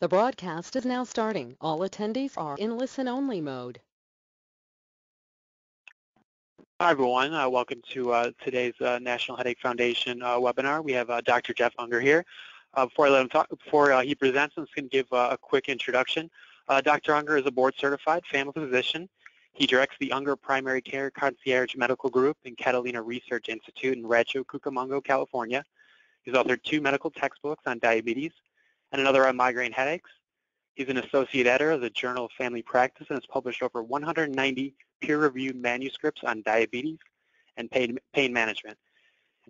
The broadcast is now starting. All attendees are in listen-only mode. Hi, everyone. Uh, welcome to uh, today's uh, National Headache Foundation uh, webinar. We have uh, Dr. Jeff Unger here. Uh, before I let him talk, before he presents, I'm just going to give a quick introduction. Dr. Unger is a board-certified family physician. He directs the Unger Primary Care Concierge Medical Group in Catalina Research Institute in Rancho Cucamonga, California. He's authored two medical textbooks on diabetes and another on migraine headaches. He's an associate editor of the Journal of Family Practice and has published over 190 peer-reviewed manuscripts on diabetes and pain, pain management.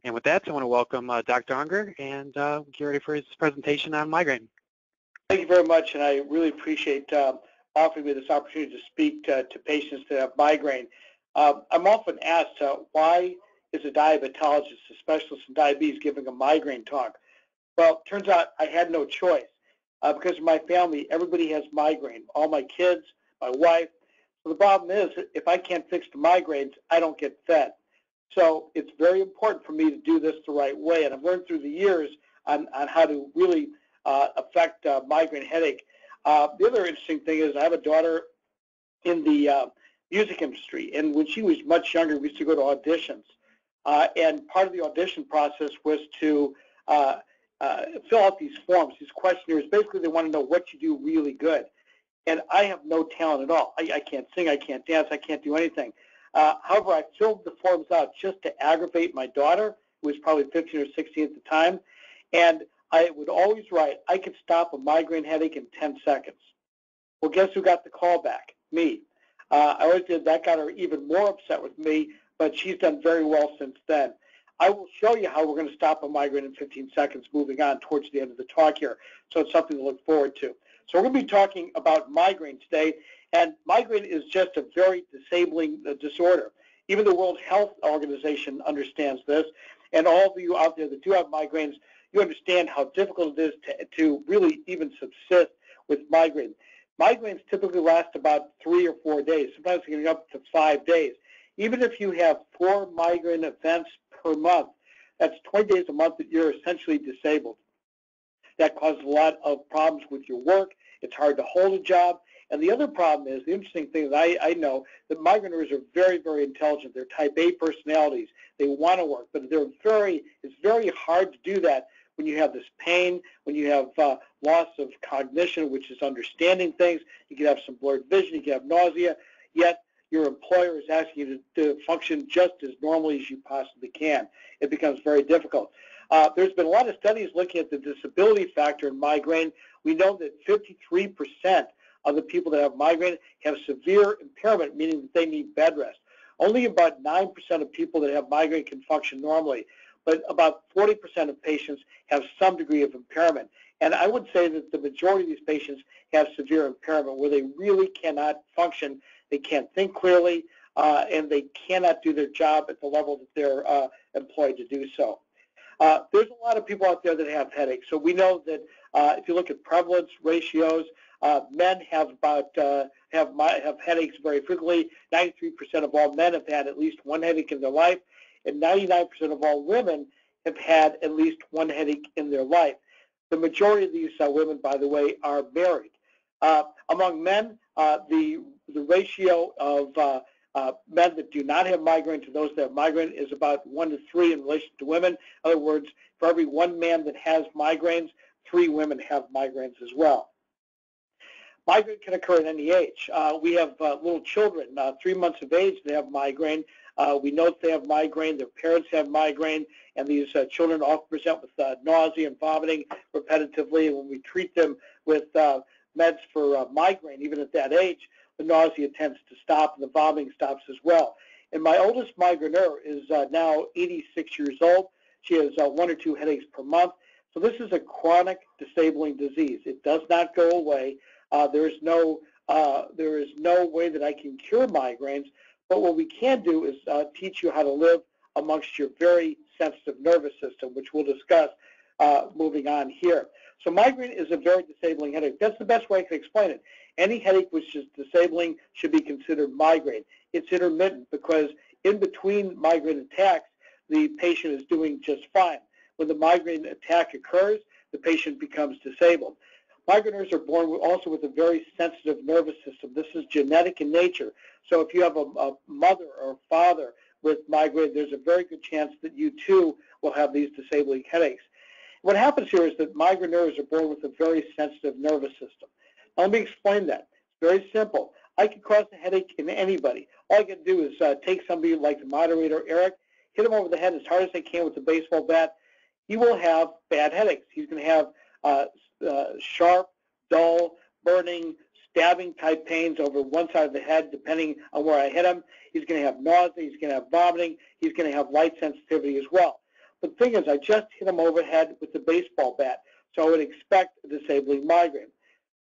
And with that, I want to welcome uh, Dr. Unger and uh, get ready for his presentation on migraine. Thank you very much, and I really appreciate uh, offering me this opportunity to speak to, to patients that have migraine. Uh, I'm often asked, uh, why is a diabetologist, a specialist in diabetes, giving a migraine talk? Well, turns out I had no choice. Uh, because of my family, everybody has migraine. All my kids, my wife. So the problem is, if I can't fix the migraines, I don't get fed. So it's very important for me to do this the right way. And I've learned through the years on, on how to really uh, affect uh, migraine headache. Uh, the other interesting thing is I have a daughter in the uh, music industry. And when she was much younger, we used to go to auditions. Uh, and part of the audition process was to uh, uh, fill out these forms, these questionnaires. Basically, they want to know what you do really good. And I have no talent at all. I, I can't sing, I can't dance, I can't do anything. Uh, however, I filled the forms out just to aggravate my daughter, who was probably 15 or 16 at the time. And I would always write, I could stop a migraine headache in 10 seconds. Well, guess who got the call back? Me. Uh, I always did. That got her even more upset with me, but she's done very well since then. I will show you how we're going to stop a migraine in 15 seconds moving on towards the end of the talk here. So it's something to look forward to. So we're going to be talking about migraine today. And migraine is just a very disabling uh, disorder. Even the World Health Organization understands this. And all of you out there that do have migraines, you understand how difficult it is to, to really even subsist with migraine. Migraines typically last about three or four days, sometimes getting up to five days. Even if you have four migraine events per month. That's 20 days a month that you're essentially disabled. That causes a lot of problems with your work. It's hard to hold a job. And the other problem is, the interesting thing that I, I know, that migraineurs are very, very intelligent. They're type A personalities. They want to work, but they're very, it's very hard to do that when you have this pain, when you have uh, loss of cognition, which is understanding things. You can have some blurred vision, you can have nausea, yet your employer is asking you to, to function just as normally as you possibly can. It becomes very difficult. Uh, there's been a lot of studies looking at the disability factor in migraine. We know that 53% of the people that have migraine have severe impairment, meaning that they need bed rest. Only about 9% of people that have migraine can function normally, but about 40% of patients have some degree of impairment. And I would say that the majority of these patients have severe impairment where they really cannot function they can't think clearly, uh, and they cannot do their job at the level that they're uh, employed to do so. Uh, there's a lot of people out there that have headaches. So we know that uh, if you look at prevalence ratios, uh, men have about uh, have have headaches very frequently. 93% of all men have had at least one headache in their life, and 99% of all women have had at least one headache in their life. The majority of these women, by the way, are married. among men, the the ratio of uh, uh, men that do not have migraine to those that have migraine is about one to three in relation to women. In other words, for every one man that has migraines, three women have migraines as well. Migraine can occur at any age. Uh, we have uh, little children, uh, three months of age, they have migraine. Uh, we know that they have migraine, their parents have migraine, and these uh, children often present with uh, nausea and vomiting repetitively. And when we treat them with meds for migraine, even at that age, the nausea tends to stop and the vomiting stops as well. And my oldest migraineur is uh, now 86 years old. She has uh, one or two headaches per month. So this is a chronic disabling disease. It does not go away. Uh, there is no uh, there is no way that I can cure migraines. But what we can do is uh, teach you how to live amongst your very sensitive nervous system, which we'll discuss uh, moving on here. So migraine is a very disabling headache. That's the best way I can explain it. Any headache which is disabling should be considered migraine. It's intermittent because in between migraine attacks, the patient is doing just fine. When the migraine attack occurs, the patient becomes disabled. Migraineurs are born also with a very sensitive nervous system. This is genetic in nature. So if you have a, a mother or father with migraine, there's a very good chance that you too will have these disabling headaches. What happens here is that migraineurs are born with a very sensitive nervous system. Now, let me explain that. It's very simple. I can cause a headache in anybody. All I can do is uh, take somebody like the moderator, Eric, hit him over the head as hard as I can with a baseball bat. He will have bad headaches. He's going to have uh, uh, sharp, dull, burning, stabbing type pains over one side of the head, depending on where I hit him. He's going to have nausea. He's going to have vomiting. He's going to have light sensitivity as well. The thing is, I just hit him overhead with the baseball bat, so I would expect a disabling migraine.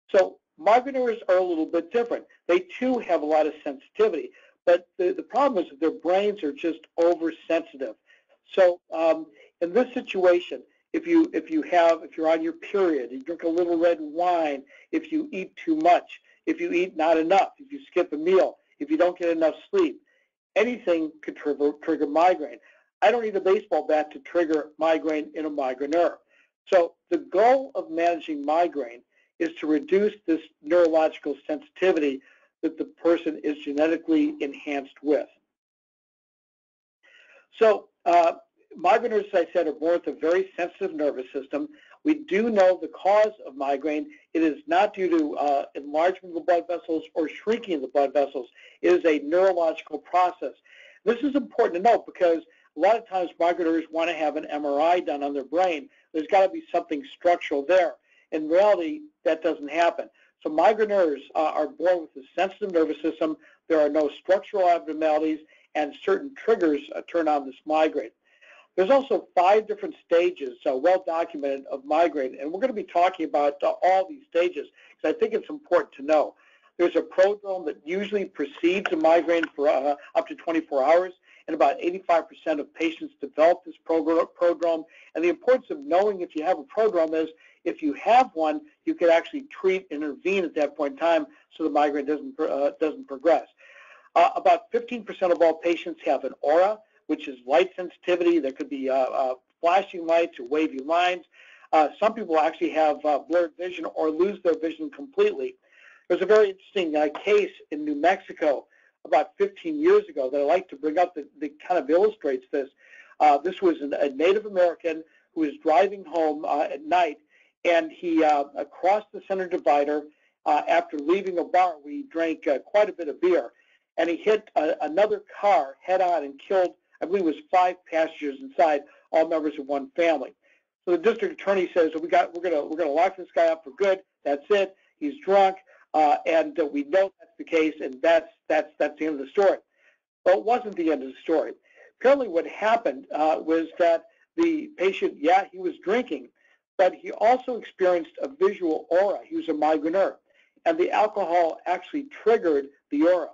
So migraineurs are a little bit different. They too have a lot of sensitivity, but the, the problem is that their brains are just oversensitive. So um, in this situation, if you if you have if you're on your period, you drink a little red wine, if you eat too much, if you eat not enough, if you skip a meal, if you don't get enough sleep, anything could trigger, trigger migraine. I don't need a baseball bat to trigger migraine in a migraineur. So the goal of managing migraine is to reduce this neurological sensitivity that the person is genetically enhanced with. So uh, migraineurs, as I said, are born with a very sensitive nervous system. We do know the cause of migraine. It is not due to uh, enlargement of the blood vessels or shrinking of the blood vessels. It is a neurological process. This is important to note because a lot of times migraineurs want to have an MRI done on their brain. There's got to be something structural there. In reality, that doesn't happen. So migraineurs uh, are born with a sensitive nervous system. There are no structural abnormalities, and certain triggers uh, turn on this migraine. There's also five different stages, uh, well documented, of migraine, and we're going to be talking about uh, all these stages because I think it's important to know. There's a prodrome that usually precedes a migraine for uh, up to 24 hours and about 85% of patients develop this prodrome. And the importance of knowing if you have a prodrome is if you have one, you could actually treat intervene at that point in time so the migraine doesn't, uh, doesn't progress. Uh, about 15% of all patients have an aura, which is light sensitivity. There could be uh, uh flashing lights or wavy lines. Uh, some people actually have uh, blurred vision or lose their vision completely. There's a very interesting case in New Mexico about 15 years ago that I like to bring up that, that kind of illustrates this. Uh, this was an, a Native American who was driving home uh, at night, and he uh, crossed the center divider uh, after leaving a bar he drank uh, quite a bit of beer, and he hit another car head on and killed, I believe it was five passengers inside, all members of one family. So the district attorney says, we got, we're going we're going to lock this guy up for good. That's it. He's drunk. Uh, and we know that's the case, and that's that's that's the end of the story. But it wasn't the end of the story. Apparently, what happened uh, was that the patient, yeah, he was drinking, but he also experienced a visual aura. He was a migraineur, and the alcohol actually triggered the aura.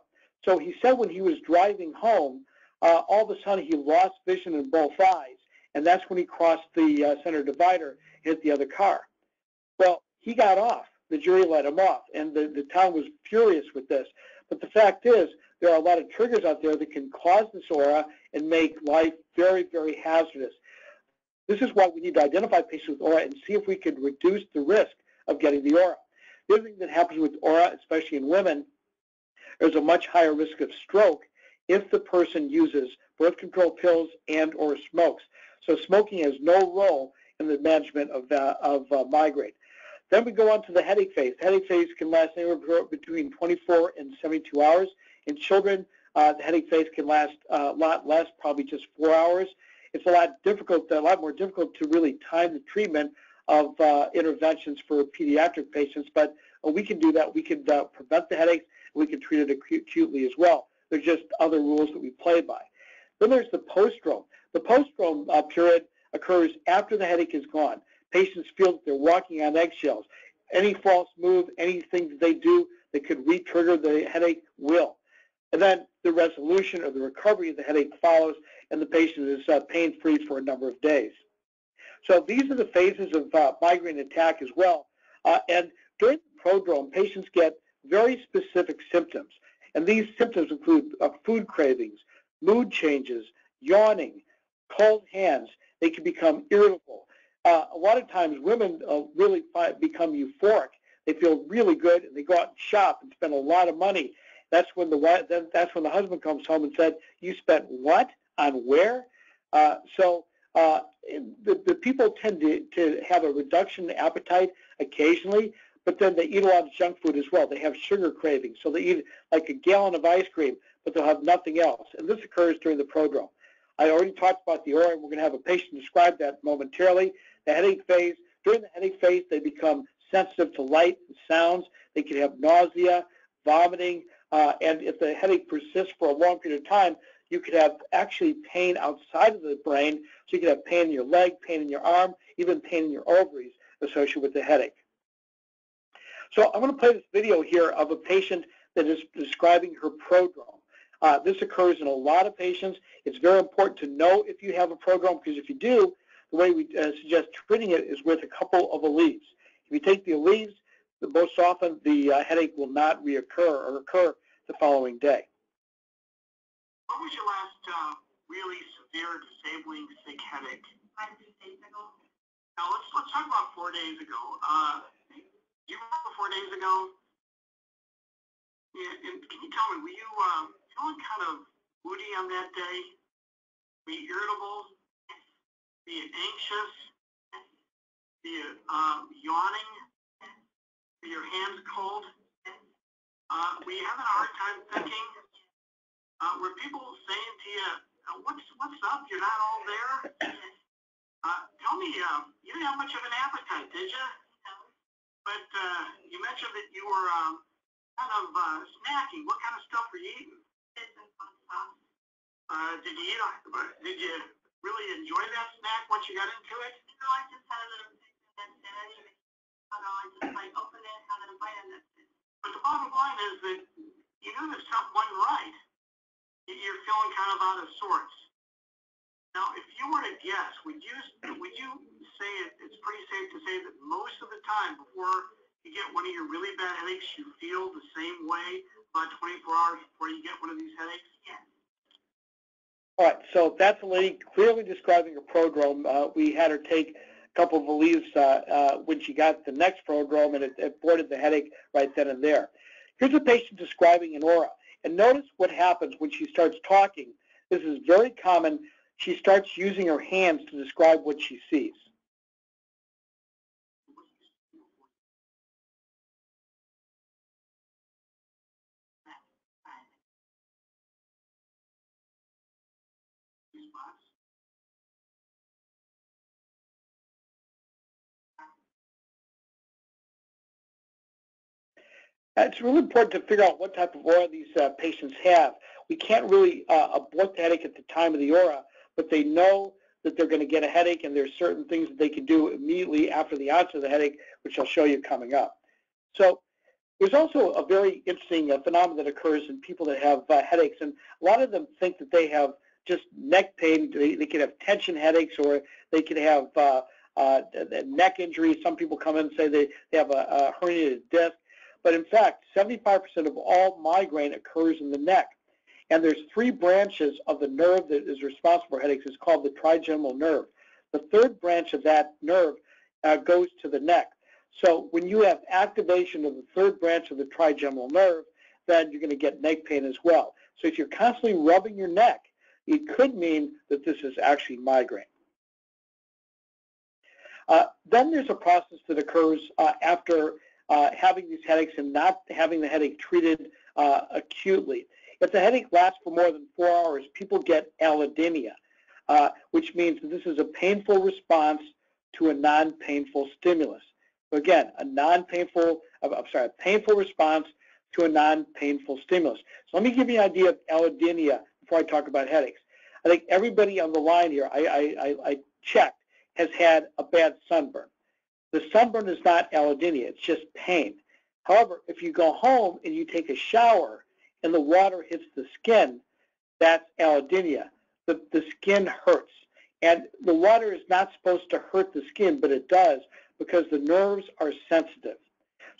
So he said when he was driving home, uh, all of a sudden he lost vision in both eyes, and that's when he crossed the uh, center divider, hit the other car. Well, he got off the jury let him off. And the, the town was furious with this. But the fact is, there are a lot of triggers out there that can cause this aura and make life very, very hazardous. This is why we need to identify patients with aura and see if we can reduce the risk of getting the aura. The other thing that happens with aura, especially in women, there's a much higher risk of stroke if the person uses birth control pills and or smokes. So smoking has no role in the management of, uh, of uh, migraine. Then we go on to the headache phase. The headache phase can last anywhere between 24 and 72 hours. In children, uh, the headache phase can last uh, a lot less, probably just four hours. It's a lot difficult, a lot more difficult to really time the treatment of uh, interventions for pediatric patients, but uh, we can do that. We can uh, prevent the headaches. We can treat it acutely as well. There's just other rules that we play by. Then there's the postdrome. The postdrome uh, period occurs after the headache is gone. Patients feel that they're walking on eggshells. Any false move, anything that they do that could re-trigger the headache will. And then the resolution or the recovery of the headache follows, and the patient is uh, pain-free for a number of days. So these are the phases of uh, migraine attack as well. Uh, and during the prodrome, patients get very specific symptoms. And these symptoms include uh, food cravings, mood changes, yawning, cold hands. They can become irritable, uh, a lot of times women uh, really become euphoric they feel really good, and they go out and shop and spend a lot of money. That's when the that's when the husband comes home and said, "You spent what on where?" Uh, so uh, the, the people tend to, to have a reduction in appetite occasionally, but then they eat a lot of junk food as well. They have sugar cravings, so they eat like a gallon of ice cream, but they'll have nothing else. And this occurs during the prodrome. I already talked about the aura, and we're going to have a patient describe that momentarily. The headache phase, during the headache phase, they become sensitive to light and sounds. They can have nausea, vomiting, uh, and if the headache persists for a long period of time, you could have actually pain outside of the brain. So you could have pain in your leg, pain in your arm, even pain in your ovaries associated with the headache. So I'm going to play this video here of a patient that is describing her prodrome. Uh, this occurs in a lot of patients. It's very important to know if you have a prodrome because if you do, the way we uh, suggest treating it is with a couple of Aleve. If you take the Aleve, most often the uh, headache will not reoccur or occur the following day. What was your last uh, really severe, disabling, sick headache? Five, days ago. Now let's let's talk about four days ago. Uh, do you remember four days ago? Yeah, and can you tell me, were you uh, feeling kind of moody on that day? Were you irritable? You anxious? You um, yawning? Were your hands cold? Uh, you having a hard time thinking? Uh, were people saying to you, uh, "What's what's up? You're not all there"? Uh, tell me, uh, you didn't have much of an appetite, did you? But uh, you mentioned that you were um, kind of uh, snacking. What kind of stuff were you eating? Uh, did you eat? uh, Did you really enjoy that snack once you got into it? No, I just had a little taste and it. I didn't even, I just like opened it, had a little bite and that's it. But the bottom line is that you knew that something wasn't right. You- You're feeling kind of out of sorts. Now, if you were to guess, would you would you say it, it's pretty safe to say that most of the time before you get one of your really bad headaches, you feel the same way about 24 hours before you get one of these headaches? Yes. All right, so that's a lady clearly describing a prodrome. Uh, we had her take a couple of Aleves uh, uh, when she got the next prodrome, and it, it aborted the headache right then and there. Here's a patient describing an aura. And notice what happens when she starts talking. This is very common. She starts using her hands to describe what she sees. It's really important to figure out what type of aura these uh, patients have. We can't really uh, abort the headache at the time of the aura, but they know that they're going to get a headache, and there's certain things that they can do immediately after the onset of the headache, which I'll show you coming up. So there's also a very interesting uh, phenomenon that occurs in people that have uh, headaches, and a lot of them think that they have just neck pain. They, they could have tension headaches, or they could have uh, uh, neck injuries. Some people come in and say they, they have a, a herniated disc. But in fact, 75% of all migraine occurs in the neck. And there's three branches of the nerve that is responsible for headaches. It's called the trigeminal nerve. The third branch of that nerve uh, goes to the neck. So when you have activation of the third branch of the trigeminal nerve, then you're going to get neck pain as well. So if you're constantly rubbing your neck, it could mean that this is actually migraine. Uh, then there's a process that occurs uh, after uh, having these headaches and not having the headache treated uh, acutely. If the headache lasts for more than four hours, people get allodynia, uh, which means that this is a painful response to a non-painful stimulus. So again, a non-painful, I'm sorry, a painful response to a non-painful stimulus. So let me give you an idea of allodynia before I talk about headaches. I think everybody on the line here, I, I, I checked, has had a bad sunburn. The sunburn is not allodynia, it's just pain. However, if you go home and you take a shower and the water hits the skin, that's allodynia. The, the skin hurts. And the water is not supposed to hurt the skin, but it does because the nerves are sensitive.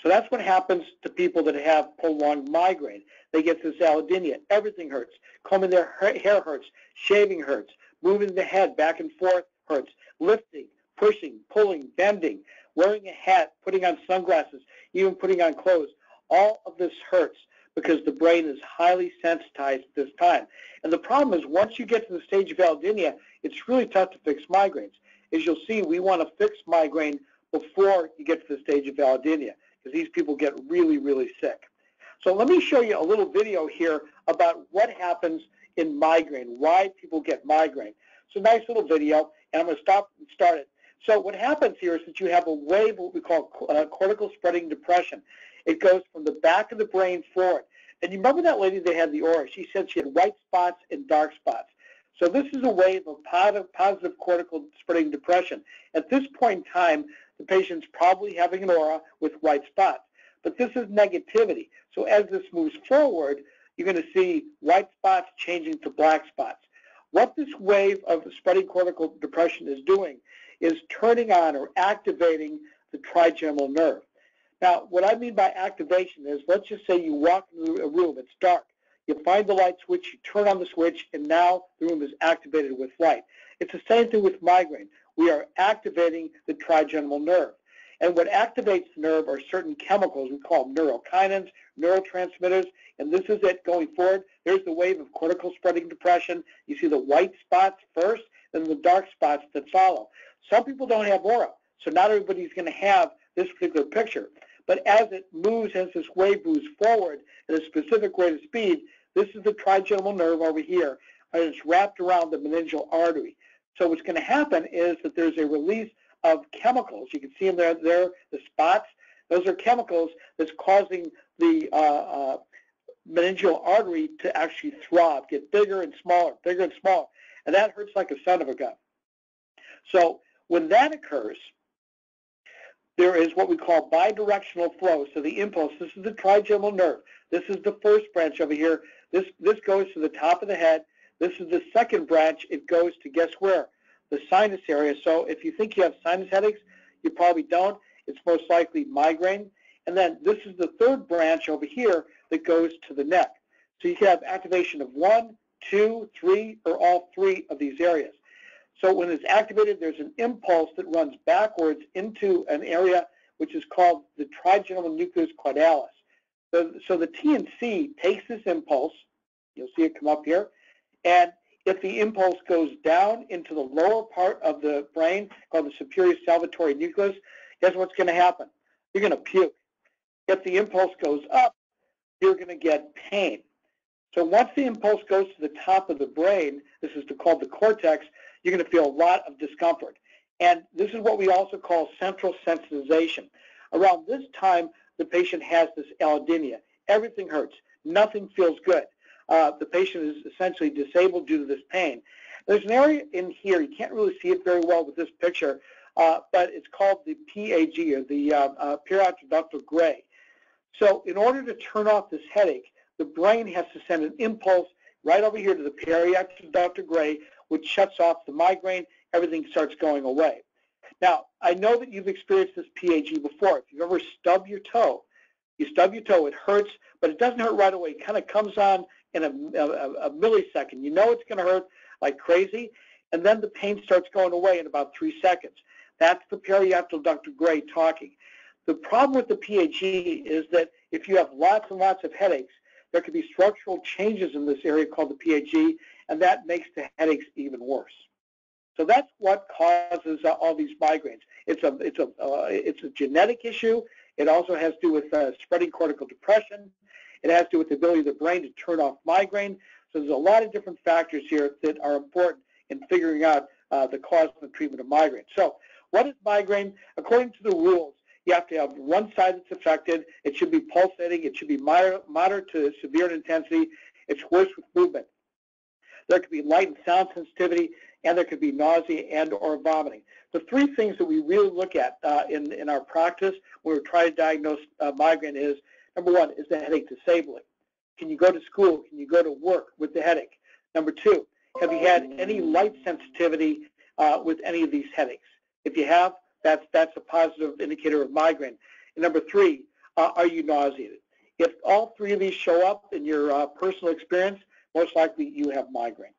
So that's what happens to people that have prolonged migraine. They get this allodynia. Everything hurts. Combing their hair hurts. Shaving hurts. Moving the head back and forth hurts. Lifting, pushing, pulling, bending, wearing a hat, putting on sunglasses. even putting on clothes. All of this hurts because the brain is highly sensitized at this time. And the problem is once you get to the stage of allodynia, it's really tough to fix migraines. As you'll see, we want to fix migraine before you get to the stage of allodynia because these people get really, really sick. So let me show you a little video here about what happens in migraine, why people get migraine. It's a nice little video, and I'm going to stop and start it. So what happens here is that you have a wave, what we call uh, cortical spreading depression. It goes from the back of the brain forward. And you remember that lady that had the aura? She said she had white spots and dark spots. So this is a wave of positive, positive cortical spreading depression. At this point in time, the patient's probably having an aura with white spots. But this is negativity. So as this moves forward, you're going to see white spots changing to black spots. What this wave of spreading cortical depression is doing is turning on or activating the trigeminal nerve. Now, what I mean by activation is, let's just say you walk into a room, it's dark. You find the light switch, you turn on the switch, and now the room is activated with light. It's the same thing with migraine. We are activating the trigeminal nerve. And what activates the nerve are certain chemicals. We call them neurokinins, neurotransmitters, and this is it going forward. There's the wave of cortical spreading depression. You see the white spots first, then the dark spots that follow. Some people don't have aura, so not everybody's going to have this particular picture. But as it moves, as this wave moves forward at a specific rate of speed, this is the trigeminal nerve over here, and it's wrapped around the meningeal artery. So what's going to happen is that there's a release of chemicals. You can see them there, there the spots. Those are chemicals that's causing the uh, uh, meningeal artery to actually throb, get bigger and smaller, bigger and smaller. And that hurts like a son of a gun. So when that occurs, there is what we call bidirectional flow. So the impulse, this is the trigeminal nerve. This is the first branch over here. This, this goes to the top of the head. This is the second branch. It goes to guess where? The sinus area. So if you think you have sinus headaches, you probably don't. It's most likely migraine. And then this is the third branch over here that goes to the neck. So you can have activation of one, two, three, or all three of these areas. So when it's activated, there's an impulse that runs backwards into an area which is called the trigeminal nucleus caudalis. So, so the TNC takes this impulse, you'll see it come up here, and if the impulse goes down into the lower part of the brain, called the superior salivatory nucleus, guess what's going to happen? You're going to puke. If the impulse goes up, you're going to get pain. So once the impulse goes to the top of the brain, this is called the cortex, you're going to feel a lot of discomfort. And this is what we also call central sensitization. Around this time, the patient has this allodynia. Everything hurts. Nothing feels good. Uh, the patient is essentially disabled due to this pain. There's an area in here, you can't really see it very well with this picture, uh, but it's called the PAG, or the uh, uh, gray. So in order to turn off this headache, the brain has to send an impulse right over here to the periaqueductal gray, which shuts off the migraine, everything starts going away. Now, I know that you've experienced this PAG before. If you've ever stubbed your toe, you stub your toe, it hurts, but it doesn't hurt right away. It kind of comes on in a, a, a millisecond. You know it's going to hurt like crazy, and then the pain starts going away in about three seconds. That's the periaqueductal gray talking. The problem with the PAG is that if you have lots and lots of headaches, there could be structural changes in this area called the PAG, and that makes the headaches even worse. So that's what causes uh, all these migraines. It's a it's a uh, it's a genetic issue. It also has to do with uh, spreading cortical depression. It has to do with the ability of the brain to turn off migraine. So there's a lot of different factors here that are important in figuring out uh, the cause and the treatment of migraine. So what is migraine? According to the rules, you have to have one side that's affected. It should be pulsating. It should be moderate to severe in intensity. It's worse with movement. There could be light and sound sensitivity, and there could be nausea and or vomiting. The three things that we really look at uh, in, in our practice when we try to diagnose uh, migraine is, number one, is the headache disabling? Can you go to school? Can you go to work with the headache? Number two, have you had any light sensitivity uh, with any of these headaches? If you have, that's, that's a positive indicator of migraine. And number three, uh, are you nauseated? If all three of these show up in your uh, personal experience, most likely you have migraine.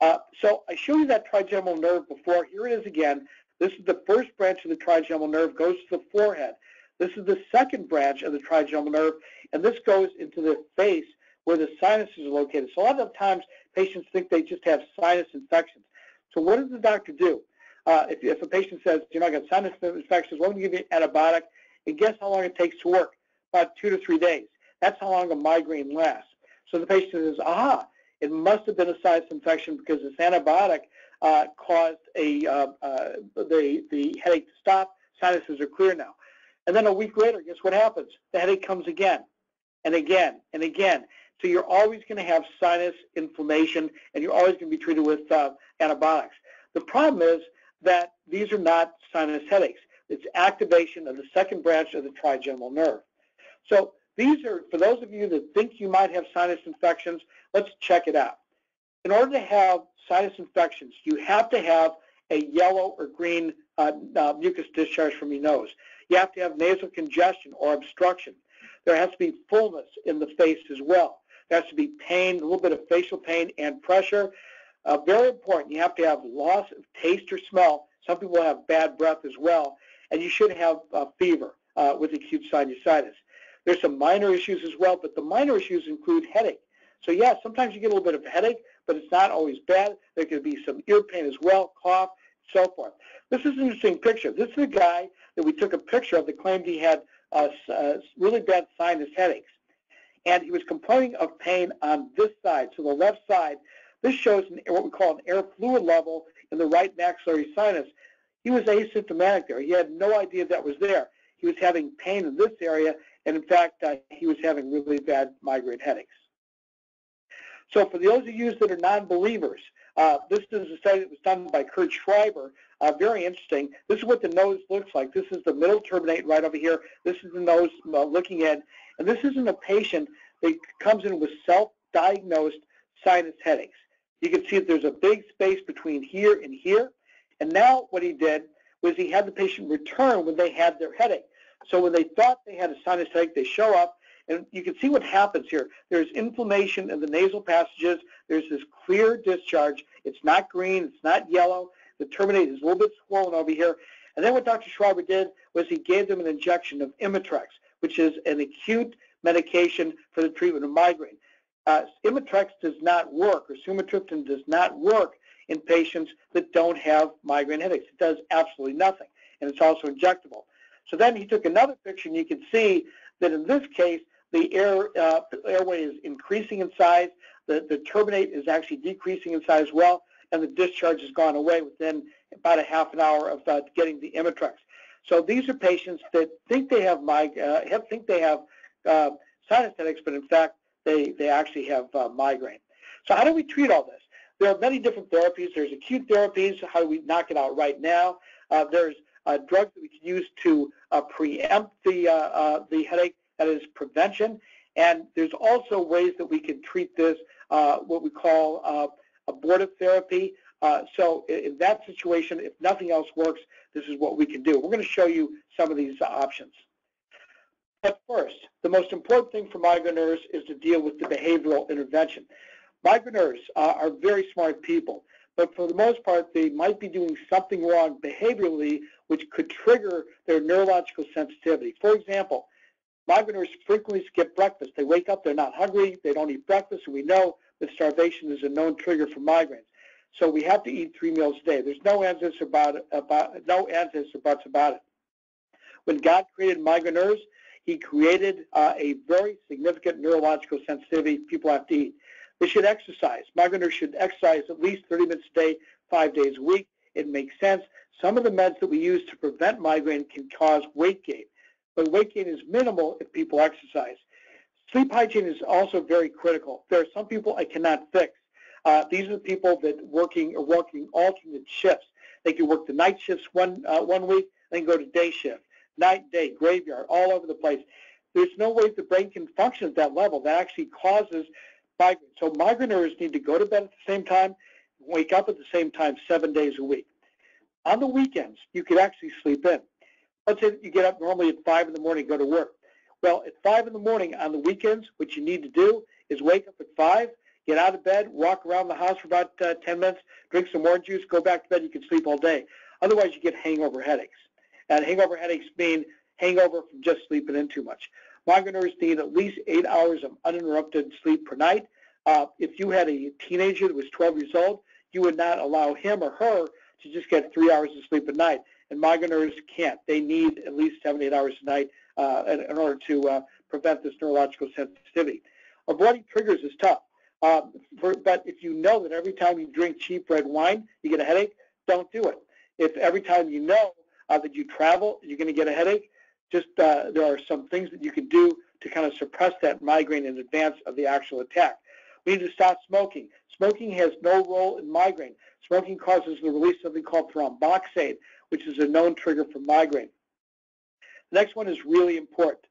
Uh, so I showed you that trigeminal nerve before. Here it is again. This is the first branch of the trigeminal nerve, goes to the forehead. This is the second branch of the trigeminal nerve, and this goes into the face where the sinuses are located. So a lot of times patients think they just have sinus infections. So what does the doctor do? Uh, if, if, a patient says, you know, I got sinus infections, we're going to give you an antibiotic, and guess how long it takes to work? About two to three days. That's how long a migraine lasts. So the patient says, aha, it must have been a sinus infection because this antibiotic uh, caused a uh, uh, the the headache to stop. Sinuses are clear now. And then a week later, guess what happens? The headache comes again and again and again. So you're always going to have sinus inflammation, and you're always going to be treated with uh, antibiotics. The problem is that these are not sinus headaches. It's activation of the second branch of the trigeminal nerve. So these are, for those of you that think you might have sinus infections, let's check it out. In order to have sinus infections, you have to have a yellow or green uh, uh, mucus discharge from your nose. You have to have nasal congestion or obstruction. There has to be fullness in the face as well. There has to be pain, a little bit of facial pain and pressure. Uh, very important, you have to have loss of taste or smell. Some people have bad breath as well. And you should have uh, fever uh, with acute sinusitis. There's some minor issues as well, but the minor issues include headache. So yeah, sometimes you get a little bit of headache, but it's not always bad. There could be some ear pain as well, cough, so forth. This is an interesting picture. This is a guy that we took a picture of that claimed he had uh, uh, really bad sinus headaches. And he was complaining of pain on this side, so the left side. This shows an, what we call an air fluid level in the right maxillary sinus. He was asymptomatic there. He had no idea that was there. He was having pain in this area, and in fact, uh, he was having really bad migraine headaches. So for those of you that are non-believers, uh, this is a study that was done by Kurt Schreiber. Uh, very interesting. This is what the nose looks like. This is the middle turbinate right over here. This is the nose uh, looking in. And this isn't a patient that comes in with self-diagnosed sinus headaches. You can see that there's a big space between here and here. And now what he did was he had the patient return when they had their headache. So when they thought they had a sinus headache, they show up, and you can see what happens here. There's inflammation in the nasal passages. There's this clear discharge. It's not green. It's not yellow. The turbinate is a little bit swollen over here. And then what Dr. Schreiber did was he gave them an injection of Imitrex, which is an acute medication for the treatment of migraine. Uh, Imitrex does not work, or sumatriptan does not work in patients that don't have migraine headaches. It does absolutely nothing, and it's also injectable. So then he took another picture, and you can see that in this case, the air uh, airway is increasing in size, the, the turbinate is actually decreasing in size as well, and the discharge has gone away within about a half an hour of uh, getting the Imitrex. So these are patients that think they have, mig- uh, think they have uh, sinus headaches, but in fact they, they actually have uh, migraine. So how do we treat all this? There are many different therapies. There's acute therapies. How do we knock it out right now? Uh, there's uh, drugs that we can use to uh, preempt the, the headache, that is prevention. And there's also ways that we can treat this, uh, what we call uh, abortive therapy. Uh, so in that situation, if nothing else works, this is what we can do. We're going to show you some of these options. But first, the most important thing for migraineurs is to deal with the behavioral intervention. Migraineurs uh, are very smart people, but for the most part, they might be doing something wrong behaviorally which could trigger their neurological sensitivity. For example, migraineurs frequently skip breakfast. They wake up, they're not hungry, they don't eat breakfast, and we know that starvation is a known trigger for migraines. So we have to eat three meals a day. There's no answers about about no answers or buts about it. When God created migraineurs, he created uh, a very significant neurological sensitivity people have to eat. They should exercise. Migraineurs should exercise at least 30 minutes a day, five days a week. It makes sense. Some of the meds that we use to prevent migraine can cause weight gain, but weight gain is minimal if people exercise. Sleep hygiene is also very critical. There are some people I cannot fix. Uh, these are people that working are working alternate shifts. They can work the night shifts one uh, one week, then go to day shift, night, day, graveyard, all over the place. There's no way the brain can function at that level. That actually causes migraine. So migraineurs need to go to bed at the same time, wake up at the same time seven days a week. On the weekends, you could actually sleep in. Let's say you get up normally at 5 in the morning go to work. Well, at 5 in the morning on the weekends, what you need to do is wake up at 5, get out of bed, walk around the house for about uh, 10 minutes, drink some orange juice, go back to bed, you can sleep all day. Otherwise, you get hangover headaches. And hangover headaches mean hangover from just sleeping in too much. Migraineurs need at least eight hours of uninterrupted sleep per night. Uh, if you had a teenager that was 12 years old, you would not allow him or her to just get three hours of sleep at night. And migraineurs can't. They need at least seven, eight hours a night uh, in, in, order to uh, prevent this neurological sensitivity. Avoiding triggers is tough. Um, for, but if you know that every time you drink cheap red wine, you get a headache, don't do it. If every time you know uh, that you travel, you're going to get a headache, just uh, there are some things that you can do to kind of suppress that migraine in advance of the actual attack. We need to stop smoking. Smoking has no role in migraine. Smoking causes the release of something called thromboxane, which is a known trigger for migraine. The next one is really important.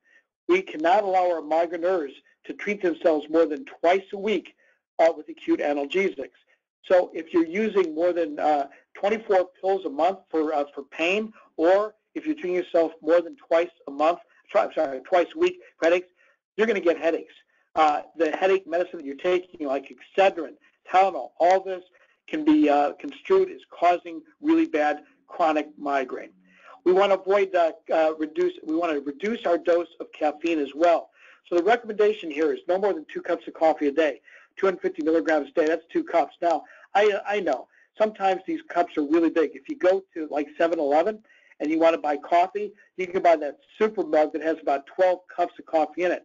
We cannot allow our migraineurs to treat themselves more than twice a week uh, with acute analgesics. So if you're using more than uh, 24 pills a month for uh, for pain, or if you're treating yourself more than twice a month, sorry, twice a week for headaches, you're going to get headaches. Uh, the headache medicine that you're taking, like Excedrin, Tylenol, all this can be uh, construed as causing really bad chronic migraine. We want to avoid uh, uh, reduce. We want to reduce our dose of caffeine as well. So the recommendation here is no more than two cups of coffee a day, 250 milligrams a day. That's two cups. Now I I know sometimes these cups are really big. If you go to like 7-Eleven and you want to buy coffee, you can buy that super mug that has about 12 cups of coffee in it.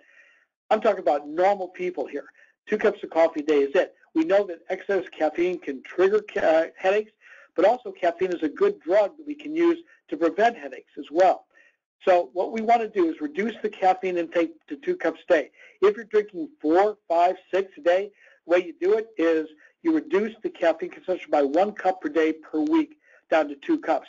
I'm talking about normal people here. Two cups of coffee a day is it. We know that excess caffeine can trigger uh, headaches, but also caffeine is a good drug that we can use to prevent headaches as well. So what we want to do is reduce the caffeine intake to two cups a day. If you're drinking four, five, six a day, the way you do it is you reduce the caffeine consumption by one cup per day per week down to two cups.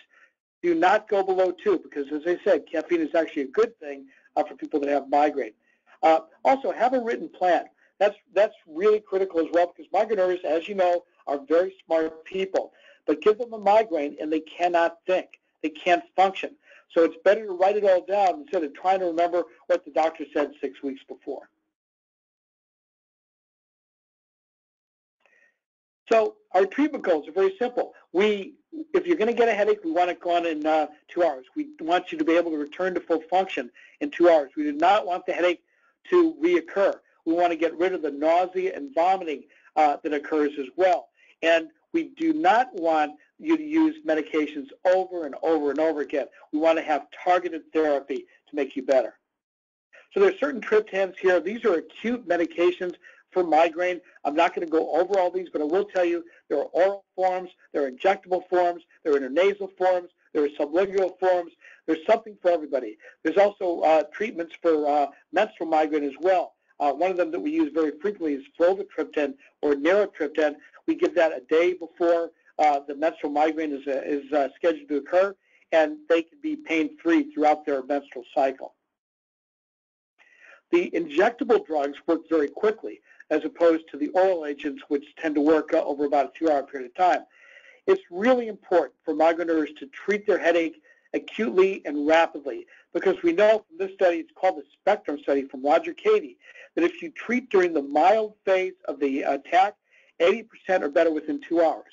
Do not go below two because, as I said, caffeine is actually a good thing uh, for people that have migraine. Uh, also, have a written plan. That's that's really critical as well because migraineurs, as you know, are very smart people. But give them a migraine and they cannot think. They can't function. So it's better to write it all down instead of trying to remember what the doctor said six weeks before. So our treatment goals are very simple. We, if you're going to get a headache, we want it gone in uh, two hours. We want you to be able to return to full function in two hours. We do not want the headache to reoccur. We want to get rid of the nausea and vomiting uh, that occurs as well. And we do not want you to use medications over and over and over again. We want to have targeted therapy to make you better. So there are certain triptans here. These are acute medications for migraine. I'm not going to go over all these, but I will tell you there are oral forms, there are injectable forms, there are intranasal forms, there are sublingual forms. There's something for everybody. There's also uh, treatments for uh, menstrual migraine as well. Uh, one of them that we use very frequently is frovatriptan or naratriptan. We give that a day before uh, the menstrual migraine is, uh, is uh, scheduled to occur, and they can be pain-free throughout their menstrual cycle. The injectable drugs work very quickly as opposed to the oral agents, which tend to work uh, over about a two-hour period of time. It's really important for migraineurs to treat their headache acutely and rapidly because we know from this study, it's called the Spectrum study from Roger Cady, that if you treat during the mild phase of the attack, 80% are better within two hours.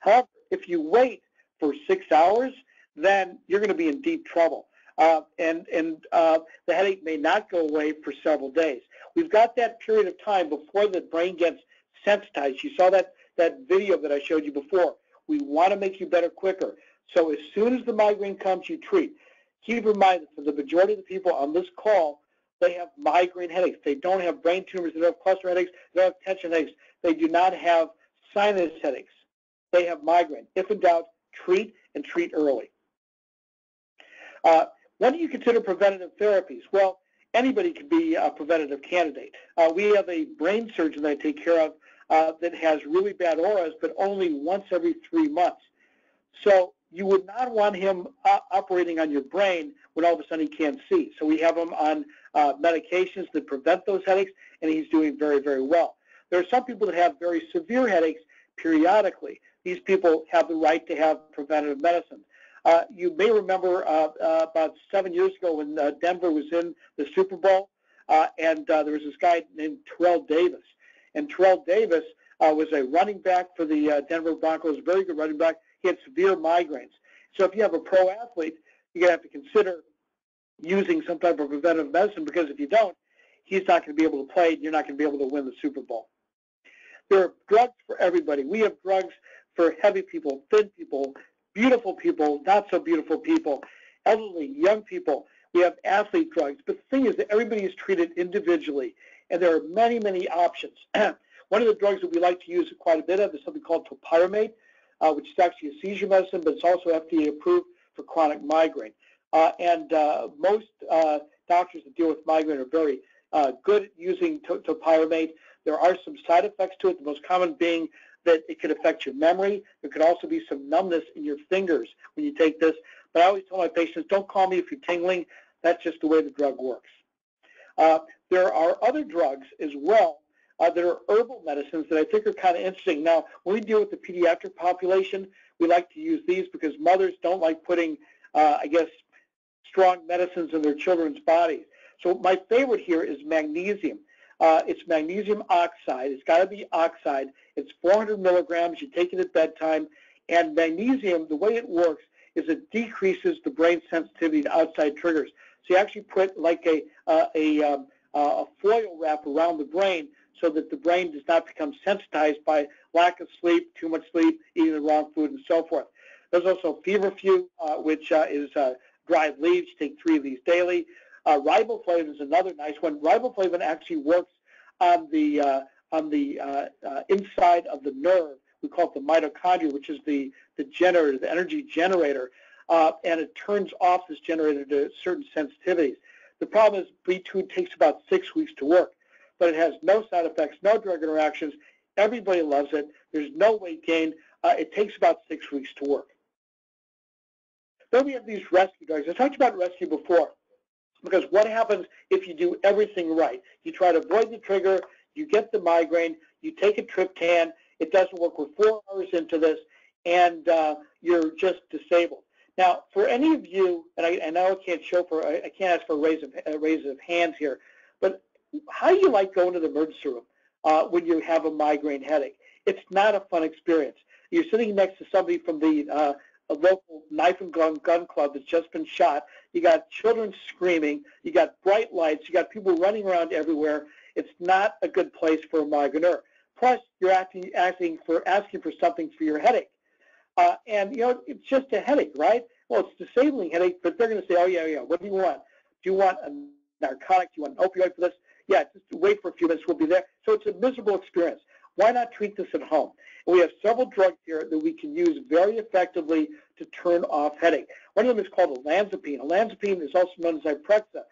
However, if you wait for six hours, then you're going to be in deep trouble. Uh, and and uh, the headache may not go away for several days. We've got that period of time before the brain gets sensitized. You saw that, that video that I showed you before. We want to make you better quicker. So as soon as the migraine comes, you treat. Keep in mind that for the majority of the people on this call, they have migraine headaches. They don't have brain tumors. They don't have cluster headaches. They don't have tension headaches. They do not have sinus headaches. They have migraine. If in doubt, treat and treat early. Uh, when do you consider preventative therapies? Well, anybody can be a preventative candidate. Uh, we have a brain surgeon that I take care of uh, that has really bad auras, but only once every three months. So you would not want him uh, operating on your brain when all of a sudden he can't see. So we have him on uh, medications that prevent those headaches, and he's doing very, very well. There are some people that have very severe headaches periodically. These people have the right to have preventative medicine. Uh, you may remember uh, uh, about seven years ago when uh, Denver was in the Super Bowl, uh, and uh, there was this guy named Terrell Davis. And Terrell Davis was a running back for the Denver Broncos, very good running back. He had severe migraines. So if you have a pro athlete, you're going to have to consider using some type of preventive medicine because if you don't, he's not going to be able to play and you're not going to be able to win the Super Bowl. There are drugs for everybody. We have drugs for heavy people, thin people, beautiful people, not so beautiful people, elderly, young people. We have athlete drugs. But the thing is that everybody is treated individually, and there are many, many options. One of the drugs that we like to use quite a bit of is something called topiramate, uh, which is actually a seizure medicine, but it's also FDA approved for chronic migraine. Uh, and uh, most uh, doctors that deal with migraine are very uh, good at using to topiramate. There are some side effects to it, the most common being that it could affect your memory. There could also be some numbness in your fingers when you take this. But I always tell my patients, don't call me if you're tingling. That's just the way the drug works. Uh, there are other drugs as well uh, that are herbal medicines that I think are kind of interesting. Now, when we deal with the pediatric population, we like to use these because mothers don't like putting, uh, I guess, strong medicines in their children's bodies. So my favorite here is magnesium. Uh, it's magnesium oxide. It's got to be oxide. It's 400 milligrams. You take it at bedtime. And magnesium, the way it works is it decreases the brain sensitivity to outside triggers. So you actually put like a, uh, a, um, uh, a foil wrap around the brain so that the brain does not become sensitized by lack of sleep, too much sleep, eating the wrong food, and so forth. There's also feverfew, uh, which uh, is uh, dried leaves. Take three of these daily. Uh, riboflavin is another nice one. Riboflavin actually works on the uh, on the uh, uh, inside of the nerve. We call it the mitochondria, which is the the generator, the energy generator, uh, and it turns off this generator to certain sensitivities. The problem is B2 takes about six weeks to work, but it has no side effects, no drug interactions. Everybody loves it. There's no weight gain. Uh, it takes about six weeks to work. Then we have these rescue drugs. I talked about rescue before. Because what happens if you do everything right? You try to avoid the trigger, you get the migraine, you take a triptan, it doesn't work. We're four hours into this, and uh, you're just disabled. Now, for any of you, and I, I know I can't show for, I, I can't ask for a raise of, a raise of hands here, but how do you like going to the emergency room uh, when you have a migraine headache? It's not a fun experience. You're sitting next to somebody from the uh, a local knife and gun gun club that's just been shot. You got children screaming. You got bright lights. You got people running around everywhere. It's not a good place for a migraineur. Plus, you're asking, asking for asking for something for your headache, uh, and you know it's just a headache, right? Well, it's disabling headache, but they're going to say, oh yeah, yeah. What do you want? Do you want a narcotic? Do you want an opioid for this? Yeah, just wait for a few minutes. We'll be there. So it's a miserable experience. Why not treat this at home? And we have several drugs here that we can use very effectively to turn off headache. One of them is called olanzapine. Olanzapine is also known as Zyprexa.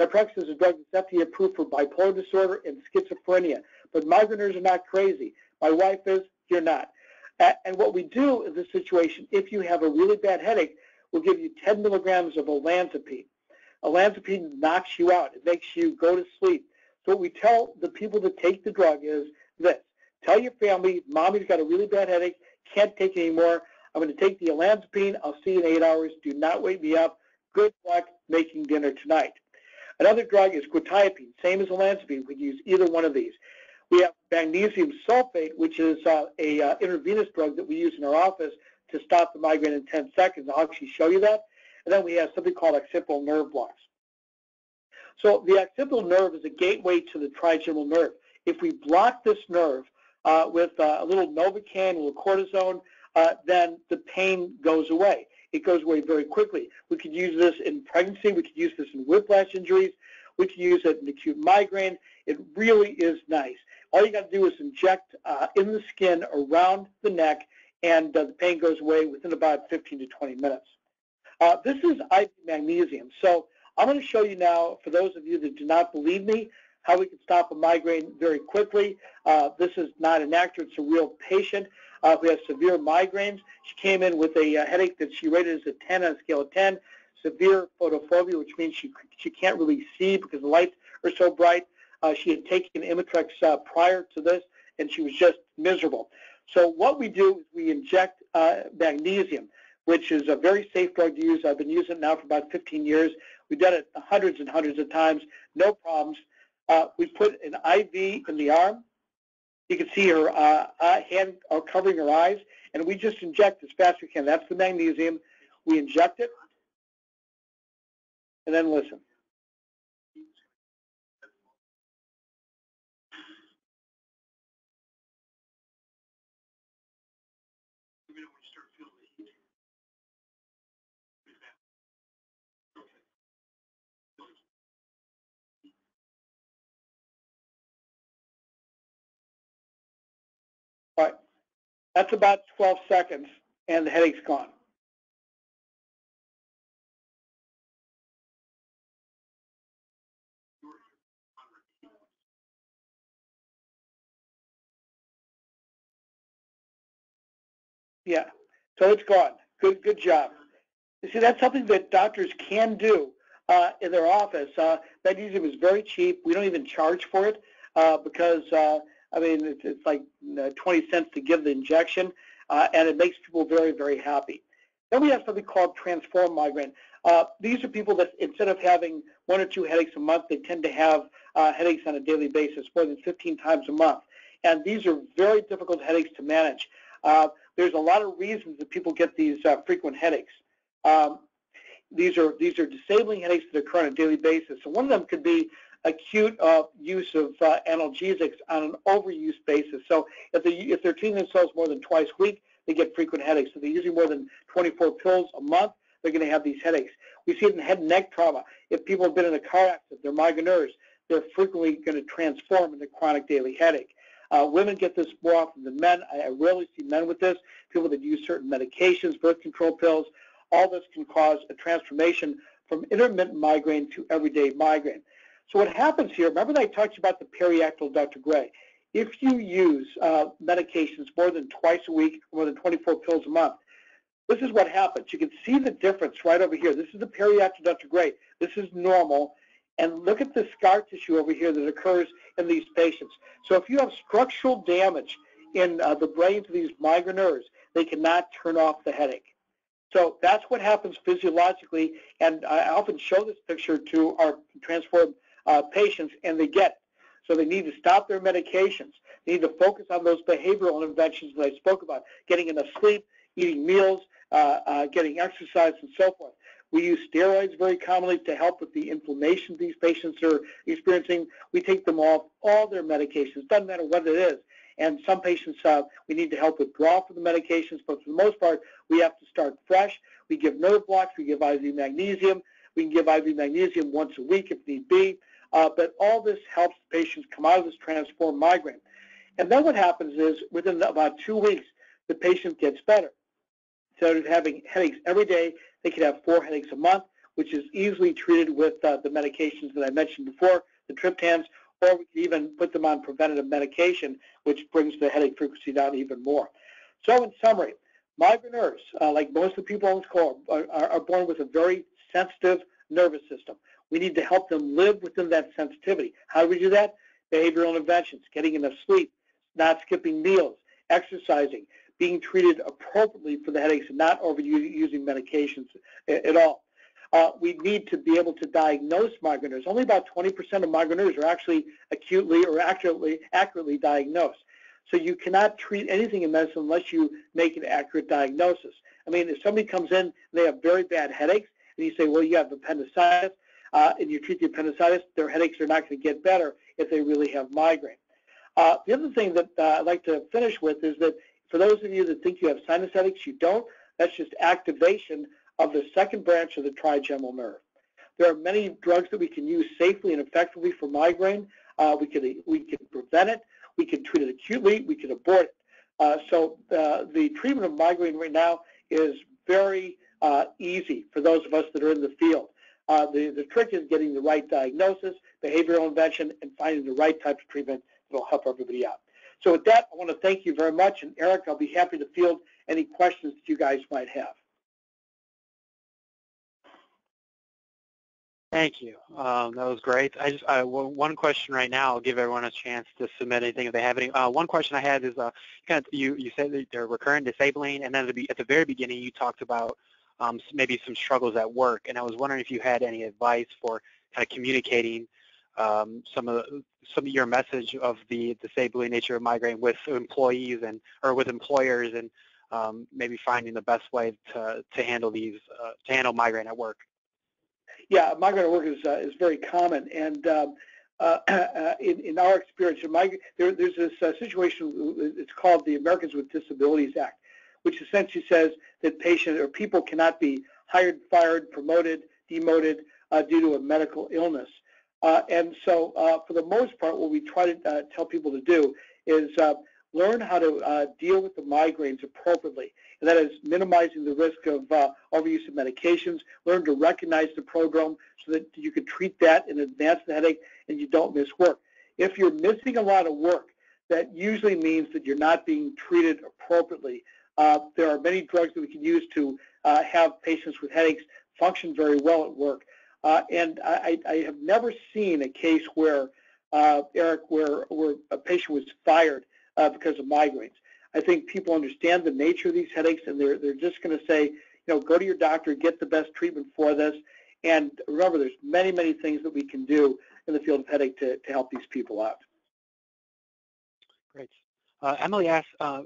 Zyprexa is a drug that's FDA approved for bipolar disorder and schizophrenia. But migraineurs are not crazy. My wife is, you're not. And what we do in this situation, if you have a really bad headache, we'll give you 10 milligrams of olanzapine. Olanzapine knocks you out. It makes you go to sleep. So what we tell the people that take the drug is this. Tell your family, mommy's got a really bad headache, can't take anymore. I'm going to take the olanzapine. I'll see you in eight hours. Do not wake me up. Good luck making dinner tonight. Another drug is quetiapine, same as olanzapine. We can use either one of these. We have magnesium sulfate, which is uh, a uh, intravenous drug that we use in our office to stop the migraine in 10 seconds. I'll actually show you that. And then we have something called occipital nerve blocks. So the occipital nerve is a gateway to the trigeminal nerve. If we block this nerve, uh, with uh, a little Novocaine, a little cortisone, uh, then the pain goes away. It goes away very quickly. We could use this in pregnancy. We could use this in whiplash injuries. We could use it in acute migraine. It really is nice. All you got to do is inject uh, in the skin around the neck, and uh, the pain goes away within about 15 to 20 minutes. Uh, this is IV magnesium. So I'm going to show you now, for those of you that do not believe me, how we can stop a migraine very quickly. Uh, this is not an actor, it's a real patient uh, who has severe migraines. She came in with a uh, headache that she rated as a 10 on a scale of 10, severe photophobia, which means she, she can't really see because the lights are so bright. Uh, she had taken Imitrex uh, prior to this, and she was just miserable. So what we do is we inject uh, magnesium, which is a very safe drug to use. I've been using it now for about 15 years. We've done it hundreds and hundreds of times, no problems. Uh, we put an IV in the arm. You can see her uh, uh, hand uh, covering her eyes, and we just inject as fast as we can. That's the magnesium. We inject it. and then listen. That's about 12 seconds, and the headache's gone. Yeah, so it's gone. Good, good job. You see, that's something that doctors can do uh, in their office. Uh, magnesium is very cheap. We don't even charge for it uh, because, uh, I mean, it's, it's like uh, 20 cents to give the injection, uh, and it makes people very, very happy. Then we have something called transform migraine. Uh, these are people that instead of having one or two headaches a month, they tend to have uh, headaches on a daily basis, more than 15 times a month. And these are very difficult headaches to manage. Uh, there's a lot of reasons that people get these uh, frequent headaches. Um, these are these are disabling headaches that occur on a daily basis. So one of them could be acute uh, use of uh, analgesics on an overuse basis. So if they if they're treating themselves more than twice a week, they get frequent headaches. So they're using more than 24 pills a month, they're going to have these headaches. We see it in head and neck trauma. If people have been in a car accident, they're migraineurs, they're frequently going to transform into chronic daily headache. Uh, women get this more often than men. I, I rarely see men with this. People that use certain medications, birth control pills, all this can cause a transformation from intermittent migraine to everyday migraine. So what happens here, remember that I talked about the periaqueductal gray. If you use uh, medications more than twice a week, more than 24 pills a month, this is what happens. You can see the difference right over here. This is the periaqueductal gray. This is normal. And look at the scar tissue over here that occurs in these patients. So if you have structural damage in uh, the brains of these migraineurs, they cannot turn off the headache. So that's what happens physiologically, and I often show this picture to our transformed uh, patients, and they get. So they need to stop their medications. They need to focus on those behavioral interventions that I spoke about, getting enough sleep, eating meals, uh, uh, getting exercise, and so forth. We use steroids very commonly to help with the inflammation these patients are experiencing. We take them off all their medications, doesn't matter what it is. And some patients, uh, we need to help withdraw from the medications, but for the most part, we have to start fresh. We give nerve blocks, we give IV magnesium. We can give IV magnesium once a week if need be. Uh, but all this helps patients come out of this transformed migraine. And then what happens is within about two weeks, the patient gets better. So, having headaches every day, they could have four headaches a month, which is easily treated with uh, the medications that I mentioned before, the triptans, or we could even put them on preventative medication, which brings the headache frequency down even more. So in summary, migraineurs, uh, like most of the people on this call, are, are born with a very sensitive nervous system. We need to help them live within that sensitivity. How do we do that? Behavioral interventions, getting enough sleep, not skipping meals, exercising, being treated appropriately for the headaches and not overusing medications at all. Uh, we need to be able to diagnose migraineurs. Only about 20% of migraineurs are actually acutely or accurately, accurately diagnosed. So you cannot treat anything in medicine unless you make an accurate diagnosis. I mean, if somebody comes in and they have very bad headaches, and you say, well, you have appendicitis, uh, and you treat the appendicitis, their headaches are not going to get better if they really have migraine. Uh, the other thing that uh, I'd like to finish with is that for those of you that think you have sinus headaches, you don't. That's just activation of the second branch of the trigeminal nerve. There are many drugs that we can use safely and effectively for migraine. Uh, we could we could prevent it. We can treat it acutely. We can abort it. Uh, so uh, the treatment of migraine right now is very uh, easy for those of us that are in the field. Uh, the, the trick is getting the right diagnosis, behavioral intervention, and finding the right type of treatment that will help everybody out. So with that, I want to thank you very much. And Eric, I'll be happy to field any questions that you guys might have. Thank you. Um, that was great. I just uh, one question right now. I'll give everyone a chance to submit anything if they have any. Uh, one question I had is, uh, kind of, you you said that they're recurrent disabling, and then at the, at the very beginning you talked about um, maybe some struggles at work, and I was wondering if you had any advice for kind of communicating um, some of the, some of your message of the disabling nature of migraine with employees and or with employers, and um, maybe finding the best way to to handle these uh, to handle migraine at work. Yeah, migraine at work is uh, is very common, and um, uh, in, in our experience, there, there's this uh, situation. It's called the Americans with Disabilities Act, which essentially says that patients or people cannot be hired, fired, promoted, demoted uh, due to a medical illness. Uh, and so, uh, for the most part, what we try to uh, tell people to do is learn how to deal with the migraines appropriately and that is minimizing the risk of uh, overuse of medications. Learn to recognize the prodrome so that you can treat that in advance the headache and you don't miss work. If you're missing a lot of work, that usually means that you're not being treated appropriately. Uh, there are many drugs that we can use to uh, have patients with headaches function very well at work. Uh, and I, I, have never seen a case where, uh, Eric, where, where a patient was fired uh, because of migraines. I think people understand the nature of these headaches, and they're they're just going to say, you know, go to your doctor, get the best treatment for this. And remember, there's many many things that we can do in the field of headache to to help these people out. Great. Uh, Emily asked, uh,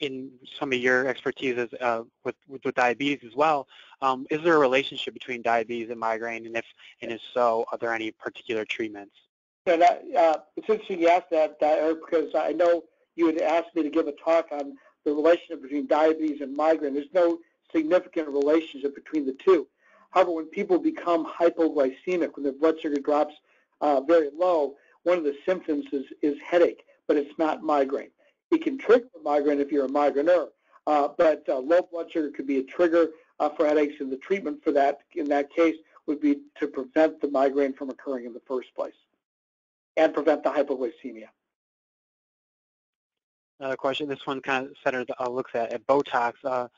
in some of your expertise as, uh, with, with, with diabetes as well, um, is there a relationship between diabetes and migraine, and if and if so, are there any particular treatments? Yeah, that, it's interesting you asked that, Eric, because I know you had asked me to give a talk on the relationship between diabetes and migraine. There's no significant relationship between the two. However, when people become hypoglycemic, when their blood sugar drops uh, very low, one of the symptoms is, is headache, but it's not migraine. It can trigger a migraine if you're a migraineur, uh, but uh, low blood sugar could be a trigger uh, for headaches, and the treatment for that in that case would be to prevent the migraine from occurring in the first place and prevent the hypoglycemia. Another question. This one kind of centers uh, looks at, at Botox. Uh,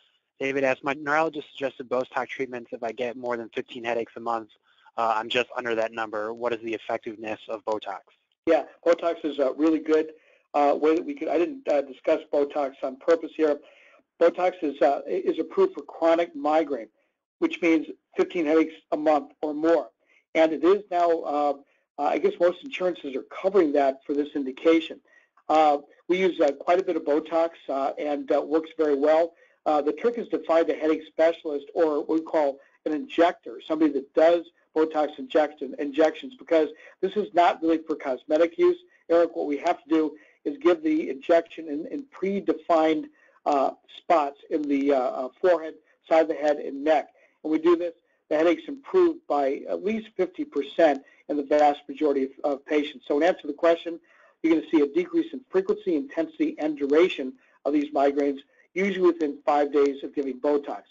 David asked, my neurologist suggested Botox treatments if I get more than 15 headaches a month. Uh, I'm just under that number. What is the effectiveness of Botox? Yeah, Botox is a really good uh, way that we could. I didn't uh, discuss Botox on purpose here. Botox is uh, is approved for chronic migraine, which means 15 headaches a month or more, and it is now. I guess most insurances are covering that for this indication. Uh, we use uh, quite a bit of Botox uh, and works very well. the trick is to find a headache specialist or what we call an injector, somebody that does Botox injection, injections because this is not really for cosmetic use. Eric, what we have to do is give the injection in, in predefined uh, spots in the uh, forehead, side of the head, and neck. And we do this, the headaches improve by at least 50% in the vast majority of, of patients. So in answer to the question, you're going to see a decrease in frequency, intensity, and duration of these migraines, usually within five days of giving Botox.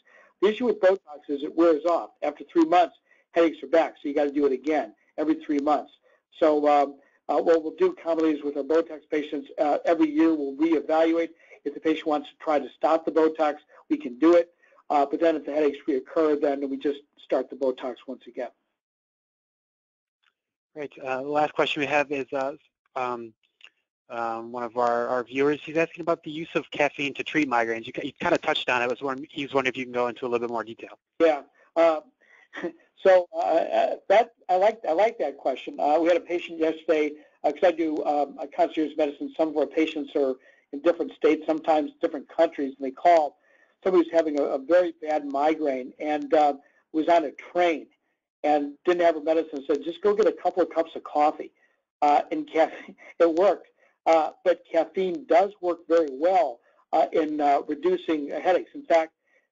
The issue with Botox is it wears off. After three months, headaches are back, so you got to do it again every three months. So um, uh, what we'll do commonly is with our Botox patients, uh, every year we'll reevaluate. If the patient wants to try to stop the Botox, we can do it. Uh, but then if the headaches reoccur, then we just start the Botox once again. Great. Uh, the last question we have is uh, um, um, one of our, our viewers. He's asking about the use of caffeine to treat migraines. You, you kind of touched on it. Was one, he's wondering if you can go into a little bit more detail. Yeah. Uh, so uh, uh, that I like I like that question. Uh, we had a patient yesterday because uh, I do um, concierge medicine. Some of our patients are in different states, sometimes different countries, and they call. Somebody was having a, a very bad migraine and uh, was on a train and didn't have a medicine. Said just go get a couple of cups of coffee uh, and caffeine. It worked, uh, but caffeine does work very well uh, in uh, reducing headaches. In fact,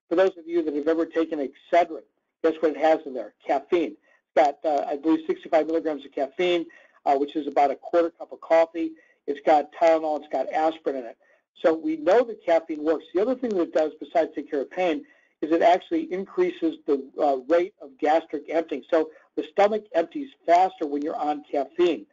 for those of you that have ever taken Excedrin, guess what it has in there? Caffeine. It's got, uh, I believe, 65 milligrams of caffeine, uh, which is about a quarter cup of coffee. It's got Tylenol. It's got aspirin in it. So we know that caffeine works. The other thing that it does, besides take care of pain, is it actually increases the uh, rate of gastric emptying. So the stomach empties faster when you're on caffeine.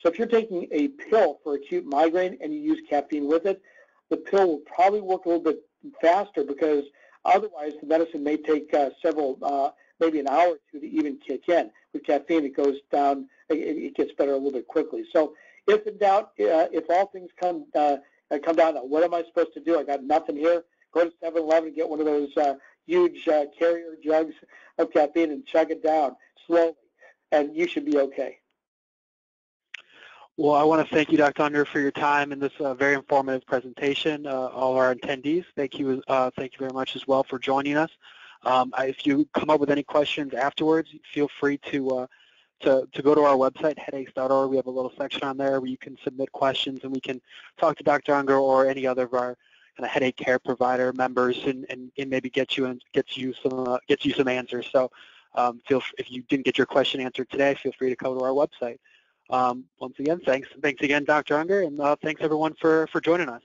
So if you're taking a pill for acute migraine and you use caffeine with it, the pill will probably work a little bit faster because otherwise the medicine may take uh, several, uh, maybe an hour or two to even kick in. With caffeine, it goes down, it, it gets better a little bit quickly. So if in doubt, uh, if all things come uh, come down what am I supposed to do? I got nothing here. Go to 7-Eleven and get one of those uh, huge uh, carrier jugs of caffeine and chug it down slowly, and you should be okay. Well, I want to thank you, Dr. Unger, for your time in this uh, very informative presentation. Uh, all our attendees, thank you, uh, thank you very much as well for joining us. Um, if you come up with any questions afterwards, feel free to uh, to, to go to our website, headaches.org. We have a little section on there where you can submit questions and we can talk to Dr. Unger or any other of our kind of headache care provider members and, and, and maybe get you and get you some uh, get you some answers. So um, feel if you didn't get your question answered today, feel free to go to our website. Um, once again, thanks thanks again, Dr. Unger, and uh, thanks everyone for for joining us.